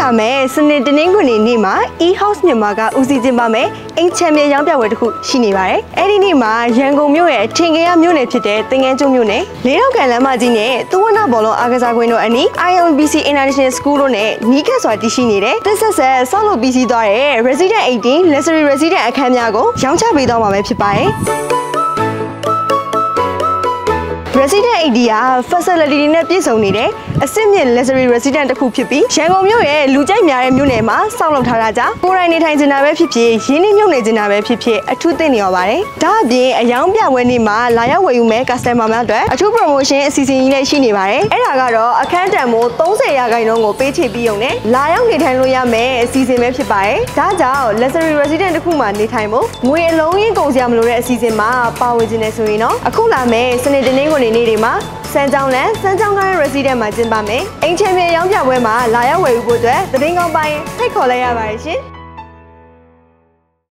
လာမယ့်စနေတနင်္ဂနွေနေ့မှာ e-house မြန်မာကဦးစီးကျင်းပမယ်အိမ်ချမ်းမြေရောင်းပြပွဲတစ်ခုရှိနေပါတယ်။အဲဒီနေ့မှာရန်ကုန်မြို့ရဲ့ထင်ကရမြို့နယ်ဖြစ်တဲ့သင်ငန်းကျွန်းမြို့နယ်လေးတော့ကန်လမ်းမကြီးနဲ့သုဝဏဘောလုံးအားကစားကွင်းတို့အနီး IOBC International School တို့နဲ့နီးကပ်စွာတည်ရှိနေတဲ့တစ်ဆက်ဆက်ဆောက်လုပ်ပြီးစီးသွားတဲ့ Resident 18 Luxury Resident အခန်းများကိုရောင်းချပေးသွားမှာပဲဖြစ်ပါတယ်။ Resident AD က facility တွေနဲ့ပြည့်စုံနေတဲ့အဆင့်မြင့် luxury resident တစ်ခုဖြစ်ပြီးရန်ကုန်မြို့ရဲ့လူကြိုက်များတဲ့မြို့နယ်မှာစောင့်လုပ်ထားတာကြောင့်ကိုယ်တိုင်နေထိုင်နေတာပဲဖြစ်ဖြစ်ရင်းနှီးမြှုပ်နှံနေတာပဲဖြစ်ဖြစ်အထူးသင့်နေရပါတယ်။ဒါအပြင်အယောင်ပြပွဲနေ့မှာလာရောက်ဝယ်ယူမဲ့ customer များအတွက်အထူး promotion အစီအစဉ်ကြီးလည်းရှိနေပါတယ်။အဲ့ဒါကတော့အခန်းတန်မိုး30ရာခိုင်နှုန်းကိုပေးချေပြီးရုံနဲ့လာရောက်နေထိုင်လို့ရမယ်အစီအစဉ်ပဲဖြစ်ပါတယ်။ဒါကြောင့် luxury resident တစ်ခုမှနေထိုင်ဖို့ငွေအလုံးရင်းကုန်စရာမလိုတဲ့အစီအစဉ်မှာပါဝင်ခြင်းနဲ့ဆိုရင်တော့အခုလာမယ့်စနေတနင်္ဂနွေနေ့တွေမှာစမ်းကြောင်းလန်စမ်းကြောင်းကားရဲ့ resident မှာကျင်းပမယ်။အိမ်ချမ်းမြေရောင်းပြပွဲမှာလာရောက်ဝယ်ယူဖို့အတွက်သတင်းကောင်းပိုင်းဖိတ်ခေါ်လိုက်ရပါတယ်ရှင်။